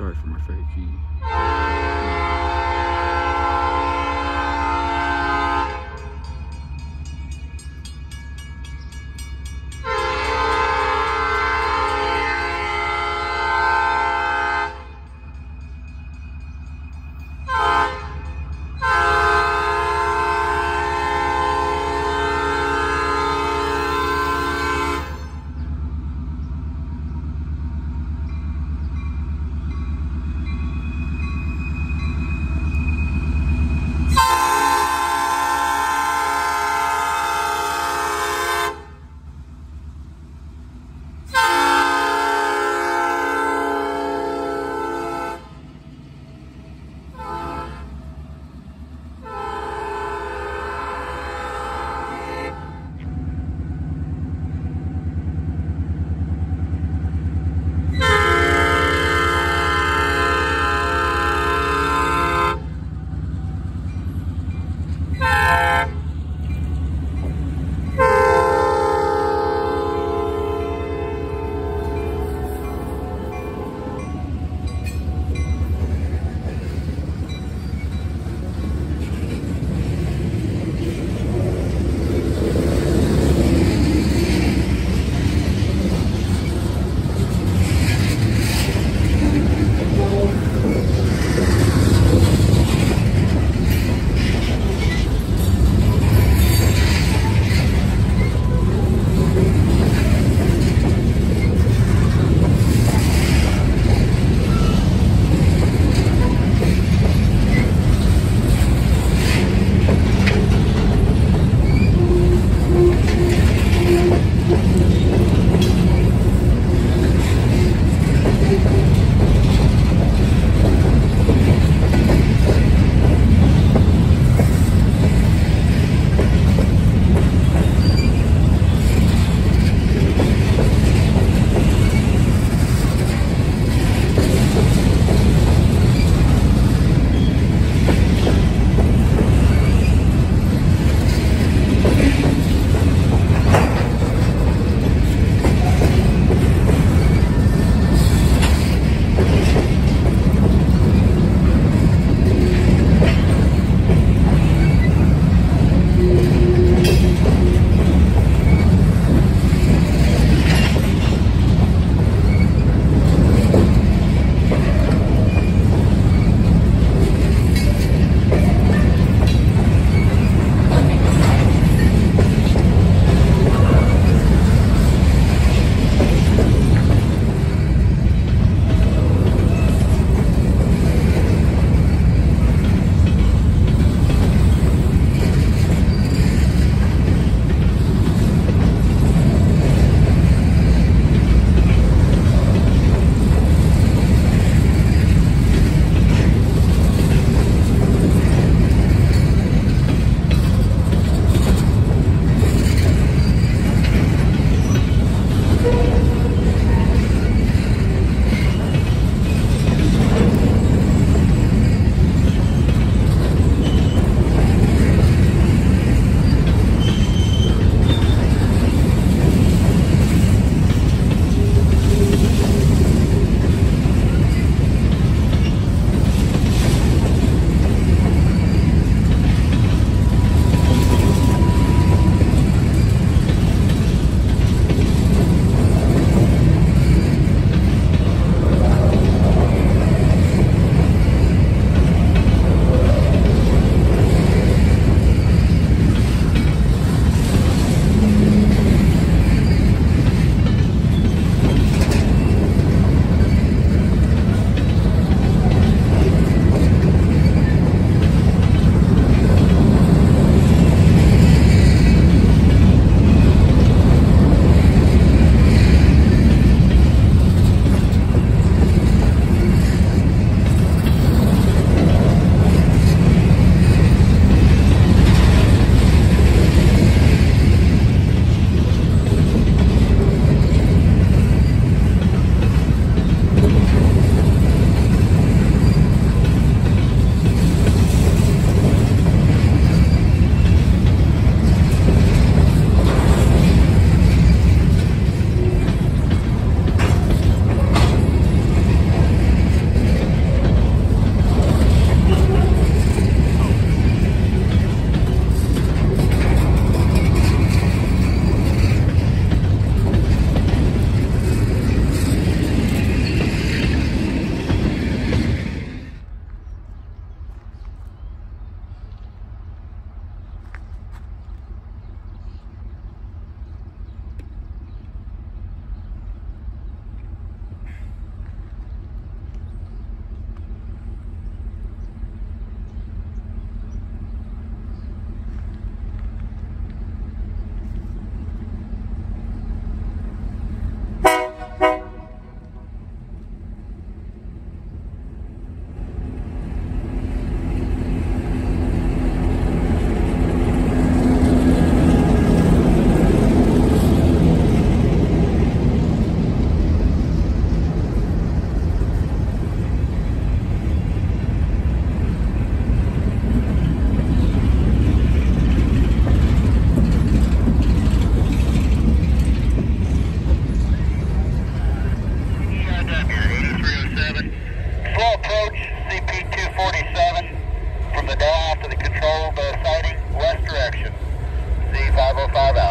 Sorry for my fake key. 47. Slow approach, CP 247 from the day to the control sighting, west direction. Z505 out.